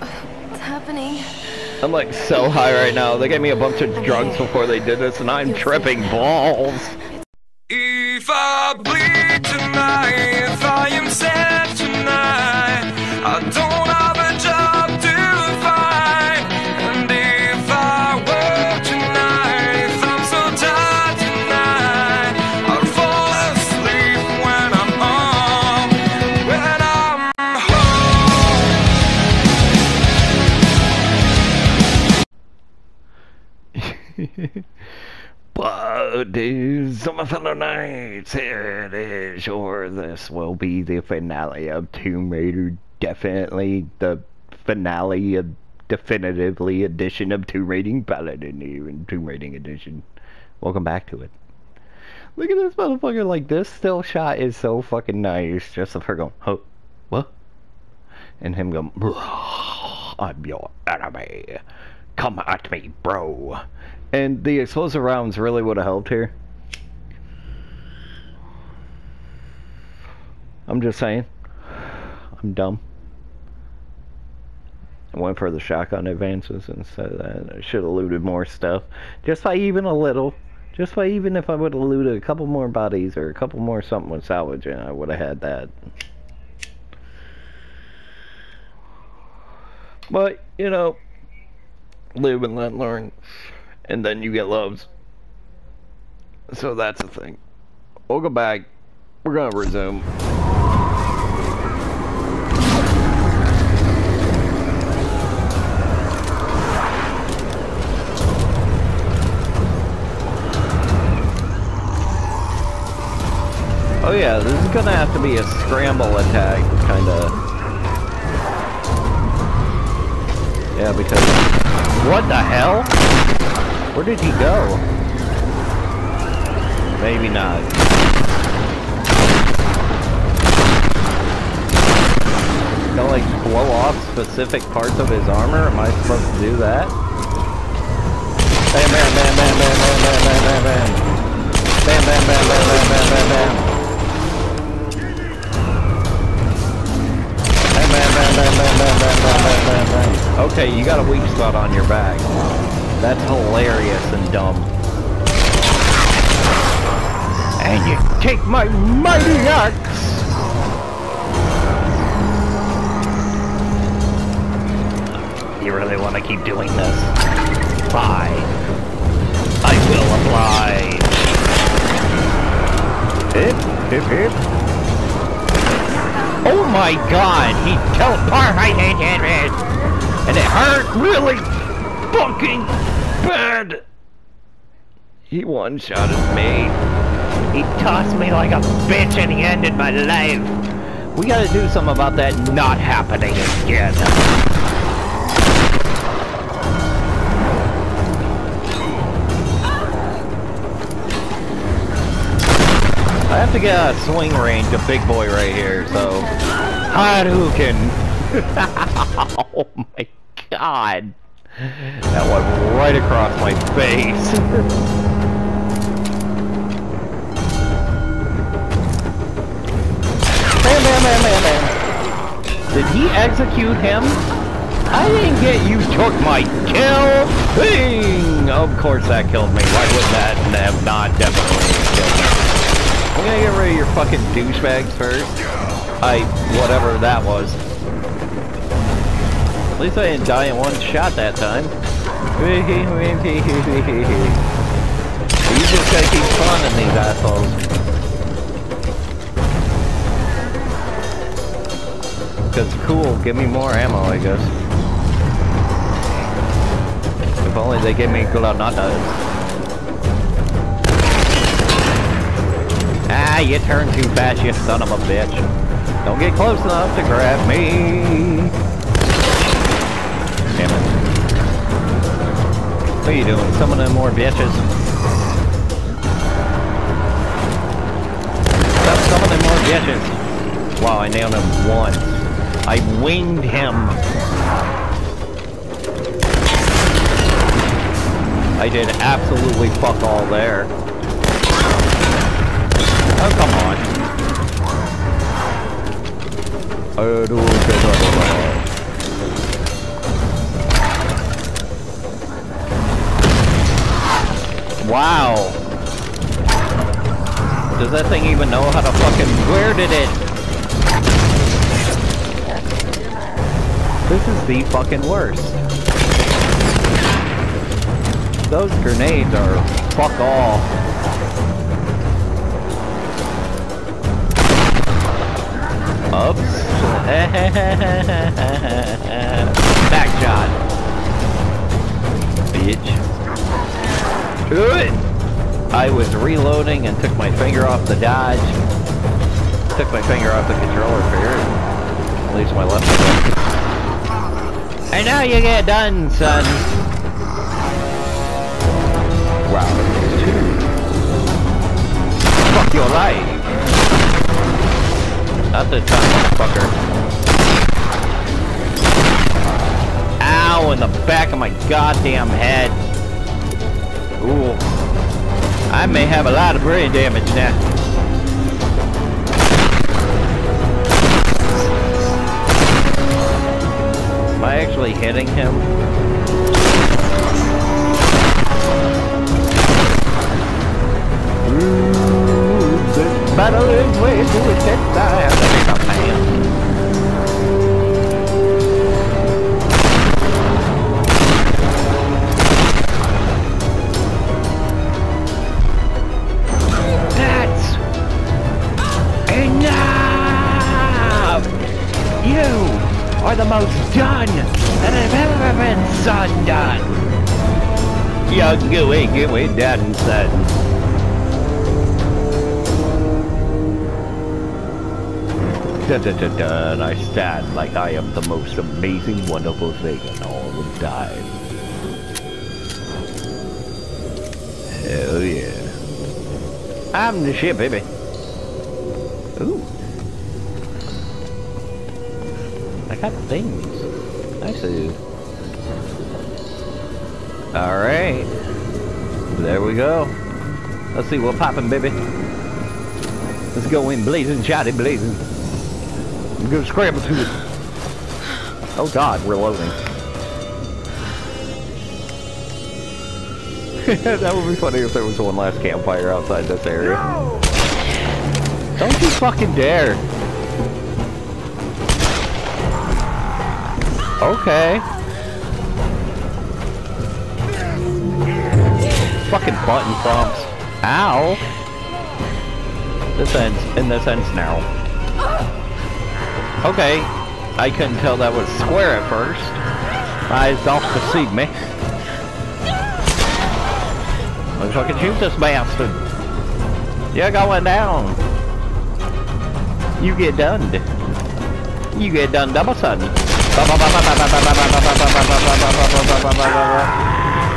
What's happening? I'm like so high right now. They gave me a bunch of drugs before they did this, and I'm tripping balls. If I bleed tonight, But is summer fellow knights, here it is, sure this will be the finale of Tomb Raider, definitely the finale of definitively edition of Tomb Raiding Paladin, even Tomb Raiding edition. Welcome back to it. Look at this motherfucker, like this still shot is so fucking nice, just of her going, huh, what? And him going, I'm your enemy. Come at me, bro. And the explosive rounds really would have helped here. I'm just saying. I'm dumb. I went for the shotgun advances instead of that. I should have looted more stuff. Just by even a little. Just by even if I would have looted a couple more bodies or a couple more something with salvaging, I would have had that. But, you know, live and let learn. And then you get loves. So that's the thing. We'll go back. We're gonna resume. Oh yeah, this is gonna have to be a scramble attack, kinda. Yeah, because... What the hell? Where did he go? Maybe not. Gonna like blow off specific parts of his armor? Am I supposed to do that? Bam bam bam bam bam bam bam bam bam bam. Bam bam bam bam bam bam bam bam. Bam bam bam bam bam bam bam bam bam bam bam. Okay, you got a weak spot on your back. That's hilarious and dumb. And you take my mighty axe! You really want to keep doing this? Fine. I will oblige. Hip, hip, hip. Oh my god, he teleported! And it hurt really fucking bad! He one-shotted me. He tossed me like a bitch and he ended my life. We gotta do something about that not happening again. I have to get a swing range, a big boy right here, so... Hadouken! oh my god! That went right across my face. bam, bam, bam, bam, bam. Did he execute him? I didn't get you took my kill! Bing! Of course that killed me. Why would that have not definitely killed me? I'm gonna get rid of your fucking douchebags first. I... whatever that was. At least I didn't die in one shot that time. you just gotta keep spawning these assholes. Cause cool, give me more ammo, I guess. If only they gave me granadas. Ah, you turn too fast, you son of a bitch. Don't get close enough to grab me. What are you doing? Summoning more bitches? Stop summoning more bitches. Wow, I nailed him once. I winged him. I did absolutely fuck all there. Oh, come on. Oh, Wow. Does that thing even know how to fucking... Where did it... This is the fucking worst. Those grenades are fuck all. Oops. Back shot. I was reloading and took my finger off the dodge. Took my finger off the controller here. At least my left foot. And now you get done, son. Wow. Fuck your life. Not this time, motherfucker. Ow, in the back of my goddamn head. Ooh. I may have a lot of brain damage now. Am I actually hitting him? Battle is way. Young gooey gooey done son. Dun, dun, dun, dun. I stand like I am the most amazing, wonderful thing in all of time. Hell yeah. I'm the ship, baby. Ooh. I got things. I see. Alright. There we go. Let's see what poppin', baby. Let's go in blazing, shotty blazing. Gonna scramble to it. Oh god, we're loading. that would be funny if there was one last campfire outside this area. Don't you fucking dare. Okay. Fucking button prompts. Ow. This ends, and this ends now. Okay. I couldn't tell that was square at first. Eyes off deceived me. Looks like I can shoot this bastard. You're going down. You get done. You get done double sudden.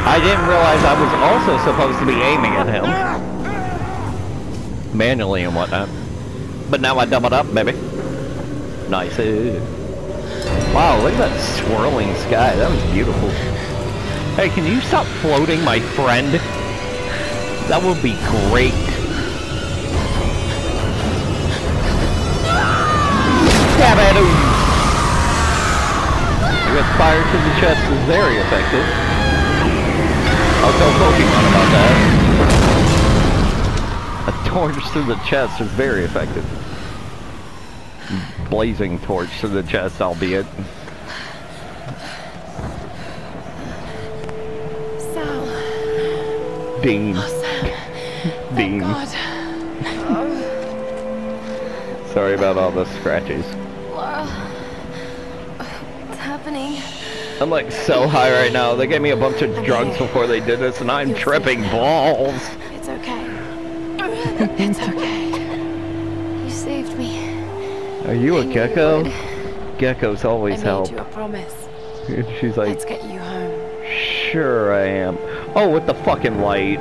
I didn't realize I was also supposed to be aiming at him. Manually and whatnot. But now I doubled up, baby. Nice. Wow, look at that swirling sky. That was beautiful. Hey, can you stop floating, my friend? That would be great. Stabadoo! With fire to the chest is very effective. I'll tell Pokemon about that. A torch to the chest is very effective. Blazing torch to the chest, albeit. Sal. Dean. Oh, Dean. God. Sorry about all the scratches. Lara. What's happening? I'm like so high right now. They gave me a bunch of drugs before they did this, and I'm tripping balls. It's okay. It's okay. You saved me. Are you a I gecko? Geckos I always made help. you a promise. And she's like, Let's get you home. sure I am. Oh, with the fucking light.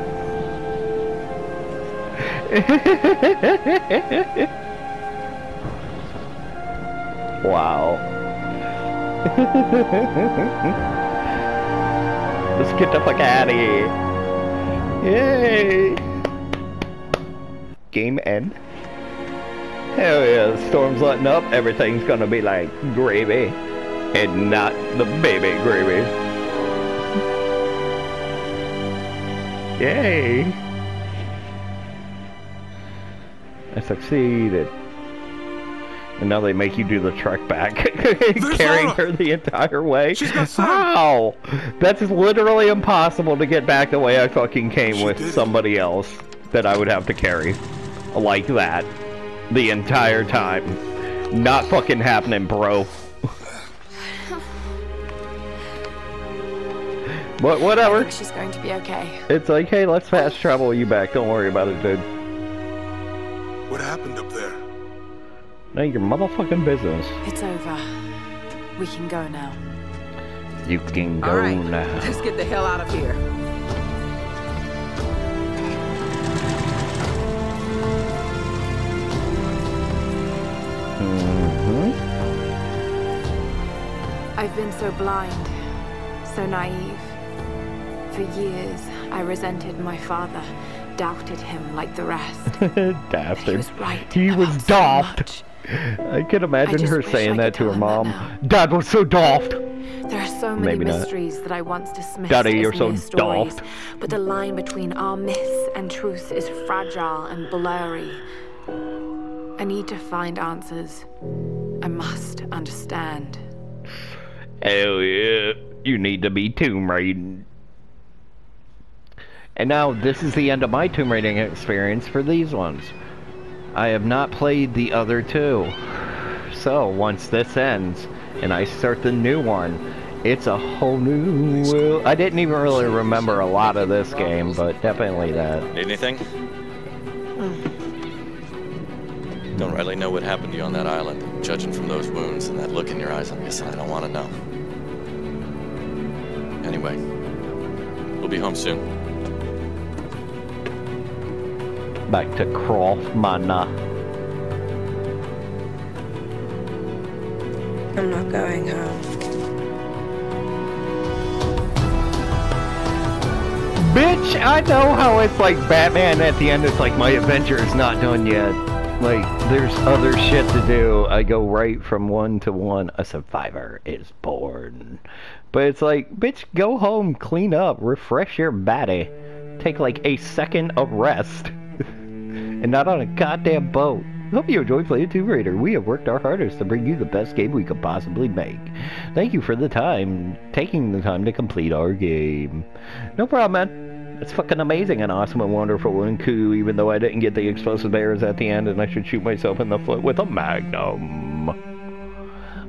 wow. Let's get the fuck out of here. Yay! Game end. Hell yeah, the storm's letting up. Everything's gonna be like gravy. And not the baby gravy. Yay! I succeeded. And now they make you do the trek back, carrying Lara! her the entire way. She's got. How? That's literally impossible to get back the way I fucking came She with did somebody else that I would have to carry. Like that. The entire time. Not fucking happening, bro. but I whatever. think she's going to be okay. It's like, hey, let's fast travel you back. Don't worry about it, dude. What happened up there? None of your motherfucking business. It's over. We can go now. You can go All right, now. let's get the hell out of here. hmm I've been so blind, so naive. For years, I resented my father, doubted him like the rest. He was right. He was so daft. much. I can imagine just her saying that to her mom. that. Dad was so daft. There are so many Maybe not. mysteries that I once dismissed Daddy, you're so stories, daft. but the line between our myths and truth is fragile and blurry. I need to find answers. I must understand. Hell yeah. You need to be tomb raiding. And now this is the end of my tomb raiding experience for these ones. I have not played the other two. So once this ends and I start the new one, it's a whole new world. I didn't even really remember a lot of this game, but definitely that. Need anything? Don't rightly know what happened to you on that island. Judging from those wounds and that look in your eyes, I'm guessing I don't want to know. Anyway, we'll be home soon. Back to Croft Manor. I'm not going home. Bitch, I know how it's like Batman at the end. It's like my adventure is not done yet. Like there's other shit to do. I go right from one to one. A survivor is born. But it's like, bitch, go home, clean up, refresh your body, take like a second of rest, and not on a goddamn boat. Hope you enjoy playing Tomb Raider. We have worked our hardest to bring you the best game we could possibly make. Thank you for the time, taking the time to complete our game. No problem, man. It's fucking amazing and awesome and wonderful and cool, even though I didn't get the explosive bears at the end and I should shoot myself in the foot with a magnum.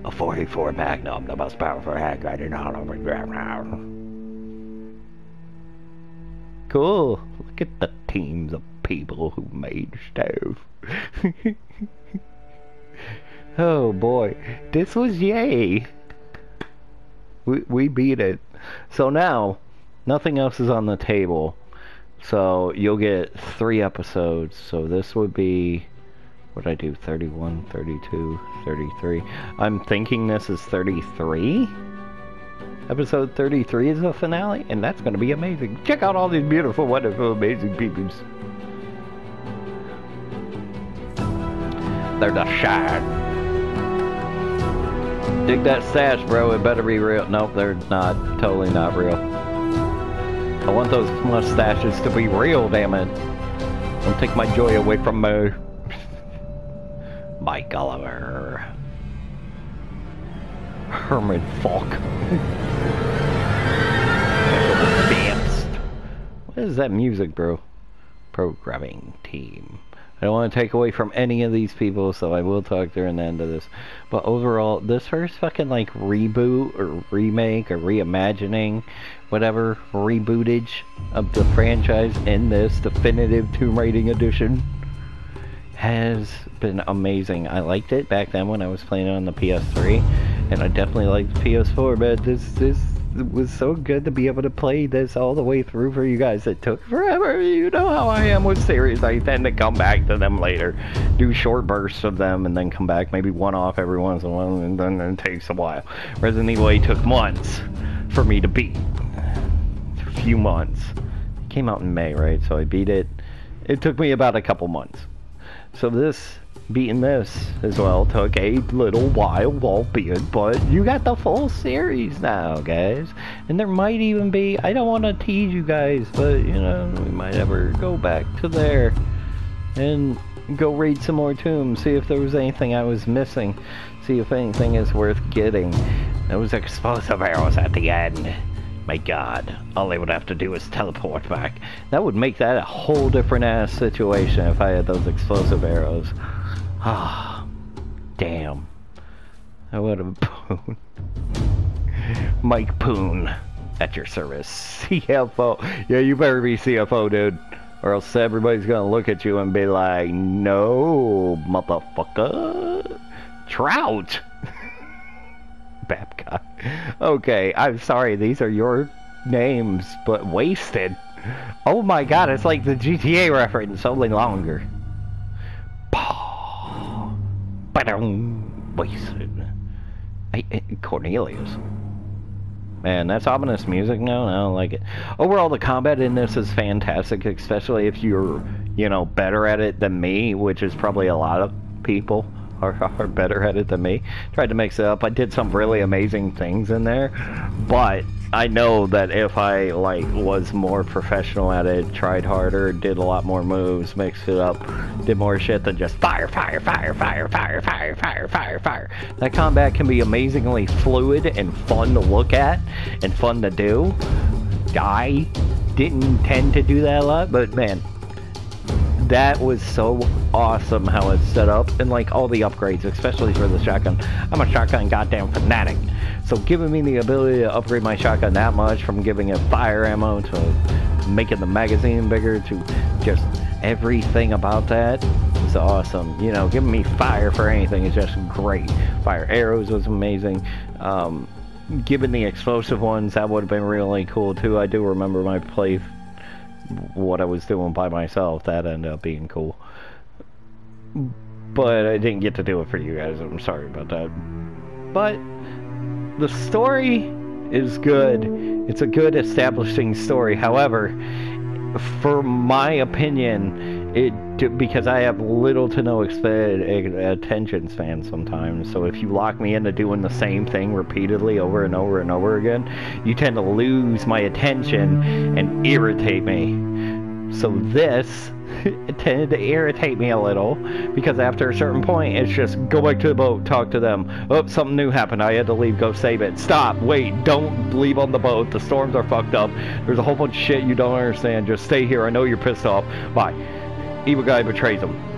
A 44 Magnum, the most powerful handgun in all ground. Cool. Look at the teams of people who made stuff. oh boy, this was yay. We we beat it. So now, nothing else is on the table. So you'll get three episodes. So this would be what I do 31, 32, 33. I'm thinking this is 33. Episode 33 is the finale, and that's going to be amazing. Check out all these beautiful, wonderful, amazing peoples. They're the shine. Dig that sash, bro. It better be real. Nope, they're not. Totally not real. I want those mustaches to be real, damn it. Don't take my joy away from me. Mike Oliver. Herman Falk. what is that music, bro? Programming team. I don't want to take away from any of these people, so I will talk during the end of this. But overall, this first fucking like reboot or remake or reimagining, whatever rebootage of the franchise in this definitive Tomb Raiding edition has been amazing. I liked it back then when I was playing it on the PS3, and I definitely liked the PS4. But this this was so good to be able to play this all the way through for you guys. It took forever. You know how I am with series. I tend to come back to them later, do short bursts of them, and then come back maybe one off every once in a while, and then it takes a while. Resident Evil 8 took months for me to beat. A few months. It came out in May, right? So I beat it. It took me about a couple months. So this beating this as well took a little while, albeit, but you got the full series now, guys. And there might even be, I don't want to tease you guys, but, you know, we might ever go back to there and go read some more tombs, see if there was anything I was missing, see if anything is worth getting. Those explosive arrows at the end. My god, all they would have to do is teleport back. That would make that a whole different ass situation if I had those explosive arrows. Ah, damn. I would have Poon. Mike Poon, at your service. CFO. Yeah, you better be CFO, dude. Or else everybody's gonna look at you and be like, no, motherfucker. Trout. Babcock. Okay, I'm sorry, these are your names, but wasted. Oh my god, it's like the GTA reference, only longer. Wasted. Hey, Cornelius. Man, that's ominous music now. I don't like it. Overall, the combat in this is fantastic, especially if you're, you know, better at it than me, which is probably a lot of people are, are better at it than me. Tried to mix it up. I did some really amazing things in there, but I know that if I like was more professional at it, tried harder, did a lot more moves, mixed it up, did more shit than just fire, fire, fire, fire, fire, fire, fire, fire, fire. That combat can be amazingly fluid and fun to look at and fun to do. I didn't tend to do that a lot, but man, that was so awesome how it's set up and like all the upgrades, especially for the shotgun. I'm a shotgun goddamn fanatic. So giving me the ability to upgrade my shotgun that much from giving it fire ammo to making the magazine bigger to just everything about that is awesome. You know, giving me fire for anything is just great. Fire arrows was amazing. Um, given the explosive ones, that would have been really cool too. I do remember my play what I was doing by myself. That ended up being cool. But I didn't get to do it for you guys. I'm sorry about that. But the story is good. It's a good establishing story. However, for my opinion, it because I have little to no attention span sometimes. So if you lock me into doing the same thing repeatedly over and over and over again, you tend to lose my attention and irritate me. So this tended to irritate me a little because after a certain point it's just go back to the boat talk to them. Oh something new happened. I had to leave go save it. Stop. Wait. Don't leave on the boat. The storms are fucked up. There's a whole bunch of shit you don't understand. Just stay here. I know you're pissed off. Bye. Evil guy betrays him.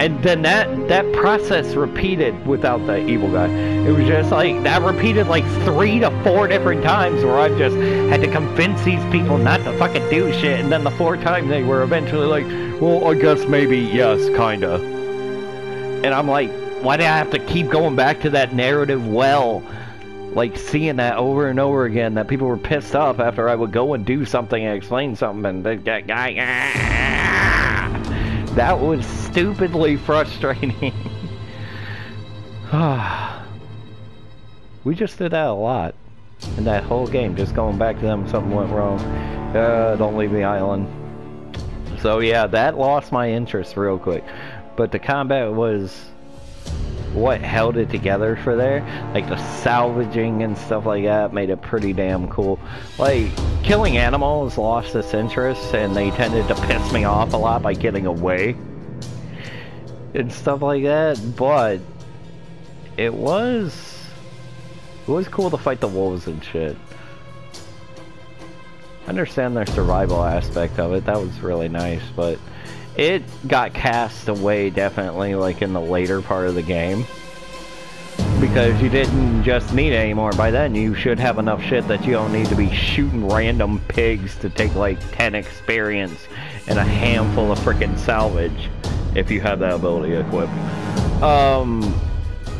And then that that process repeated without the evil guy. It was just like that repeated like three to four different times where I just had to convince these people not to fucking do shit. And then the fourth time they were eventually like, well, I guess maybe yes, kinda. And I'm like, why do I have to keep going back to that narrative well? Like seeing that over and over again, that people were pissed off after I would go and do something and explain something, and that guy. That was stupidly frustrating. we just did that a lot. In that whole game, just going back to them, something went wrong. Uh, don't leave the island. So yeah, that lost my interest real quick. But the combat was what held it together for there. Like the salvaging and stuff like that made it pretty damn cool. Like, killing animals lost its interest and they tended to piss me off a lot by getting away. And stuff like that, but it was it was cool to fight the wolves and shit. I understand their survival aspect of it, that was really nice, but it got cast away definitely like in the later part of the game. Because you didn't just need anymore. By then you should have enough shit that you don't need to be shooting random pigs to take like 10 experience and a handful of freaking salvage if you have that ability equipped. Um,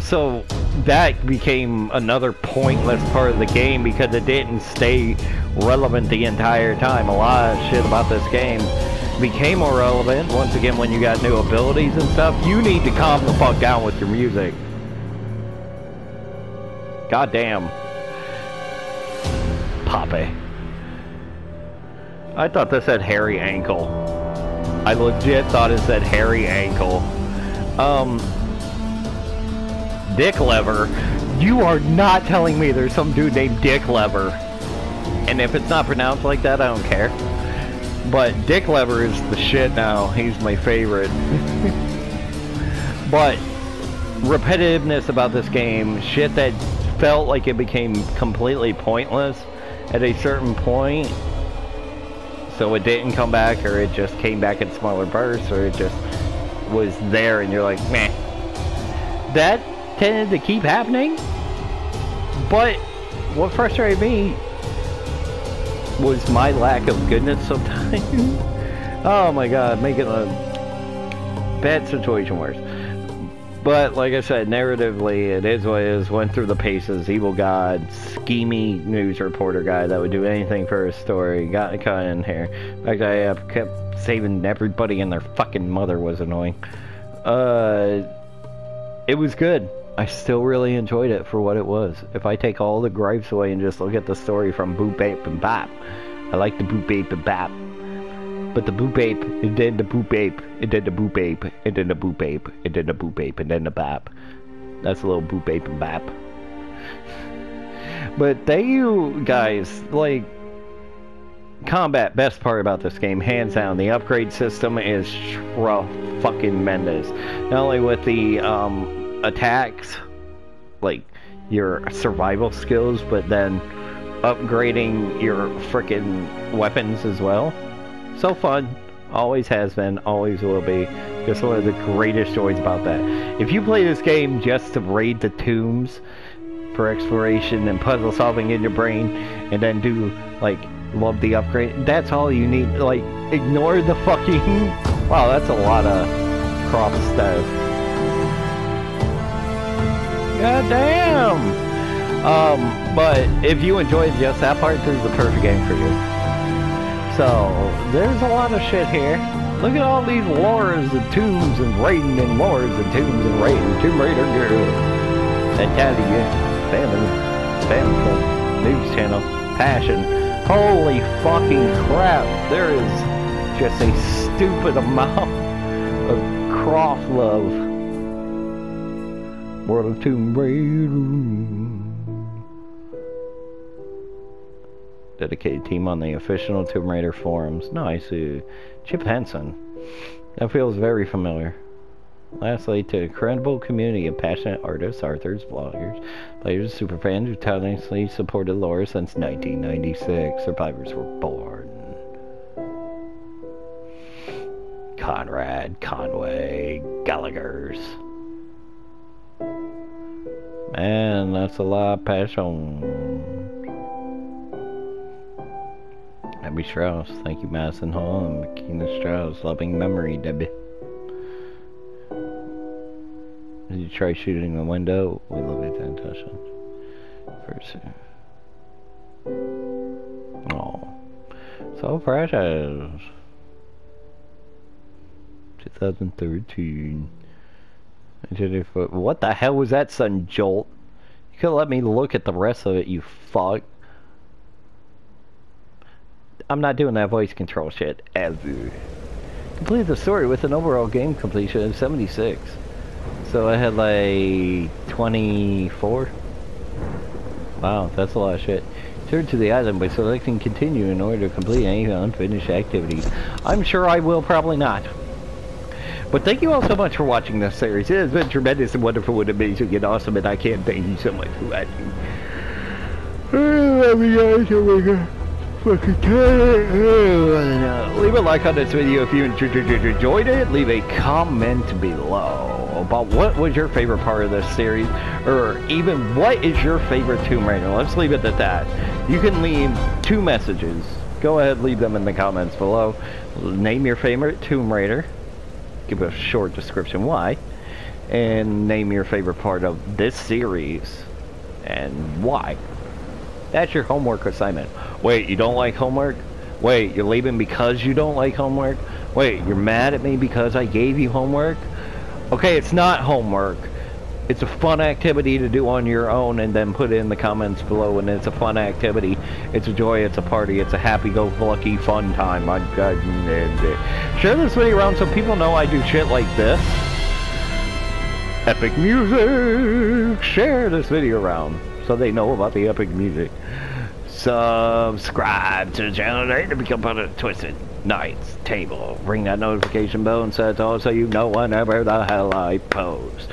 so that became another pointless part of the game because it didn't stay relevant the entire time. A lot of shit about this game became more relevant once again when you got new abilities and stuff. You need to calm the fuck down with your music. God damn. Poppy. I thought this had hairy ankle. I legit thought it said hairy ankle. Um, Dick Lever. You are not telling me there's some dude named Dick Lever. And if it's not pronounced like that, I don't care. But Dick Lever is the shit now. He's my favorite. but repetitiveness about this game, shit that felt like it became completely pointless at a certain point. So it didn't come back, or it just came back in smaller bursts, or it just was there, and you're like, meh. That tended to keep happening. But what frustrated me was my lack of goodness sometimes. oh my god, making a bad situation worse. But like I said, narratively, it is what it is. Went through the paces. Evil God, schemy news reporter guy that would do anything for a story. Got caught in here. That guy uh, kept saving everybody and their fucking mother was annoying. Uh, it was good. I still really enjoyed it for what it was. If I take all the gripes away and just look at the story from Boop Ape and Bap, I like the Boop Ape and Bap. But the Boop Ape, and then the Boop Ape, and then the Boop Ape, and then the Boop Ape, and then the Boop Ape, and then the Bap. That's a little Boop Ape and Bap. But thank you guys, like, combat, best part about this game, hands down. The upgrade system is fucking tremendous. Not only with the, um, attacks, like, your survival skills, but then upgrading your freaking weapons as well. So fun. Always has been, always will be. Just one of the greatest joys about that. If you play this game just to raid the tombs for exploration and puzzle solving in your brain, and then do, like, love the upgrade, that's all you need. Like, ignore the fucking... Wow, that's a lot of crop stuff. God damn! Um, but if you enjoyed just that part, this is the perfect game for you. So, there's a lot of shit here. Look at all these lores and tombs and raiding and lores and tombs and raiding. Tomb Raider girl. Italian. Family. Family. News channel. Passion. Holy fucking crap. There is just a stupid amount of cross love. World of Tomb Raider. Dedicated team on the official Tomb Raider forums. Nice. Uh, Chip Henson. That feels very familiar. Lastly, to the incredible community of passionate artists, authors, bloggers, players, superfans who tirelessly supported Lara since 1996, survivors were born. Conrad, Conway, Gallagher's. Man, that's a lot of passion. Debbie Strauss. Thank you, Madison Hall and Makina Strauss. Loving memory, Debbie. Did you try shooting the window? We love it, Fantastic. First. Oh. So precious. 2013. What the hell was that, sudden Jolt? You could let me look at the rest of it, you fuck. I'm not doing that voice control shit ever. Completed the story with an overall game completion of 76. So I had like 24. Wow, that's a lot of shit. Turn to the item by selecting continue in order to complete any unfinished activities. I'm sure I will probably not. But thank you all so much for watching this series. It has been tremendous and wonderful and amazing and awesome and I can't thank you so much for watching. Love you guys. Oh my god. Leave a like on this video if you enjoyed it. Leave a comment below about what was your favorite part of this series, or even what is your favorite Tomb Raider. Let's leave it at that. You can leave two messages. Go ahead, leave them in the comments below. Name your favorite Tomb Raider. Give a short description why. And name your favorite part of this series and why. That's your homework assignment. Wait, you don't like homework? Wait, you're leaving because you don't like homework? Wait, you're mad at me because I gave you homework? Okay, it's not homework. It's a fun activity to do on your own and then put it in the comments below and it's a fun activity. It's a joy, it's a party, it's a happy-go-lucky fun time. I, I, share this video around so people know I do shit like this. epic music. Share this video around so they know about the epic music. Subscribe to the channel today to become part of the Twisted Knights table. Ring that notification bell and set it all so you know whenever the hell I post.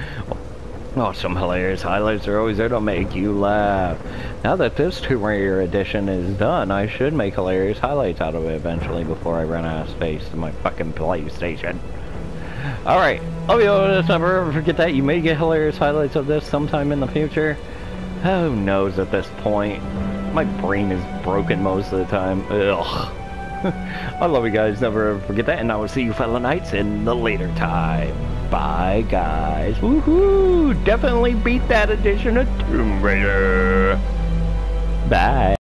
Awesome, hilarious highlights are always there to make you laugh. Now that this Raider edition is done, I should make hilarious highlights out of it eventually before I run out of space to my fucking PlayStation. Alright, love you this never forget that you may get hilarious highlights of this sometime in the future. Who knows at this point? My brain is broken most of the time. Ugh. I love you guys, never ever forget that, and I will see you fellow knights in the later time. Bye, guys. Woohoo! Definitely beat that edition of Tomb Raider. Bye.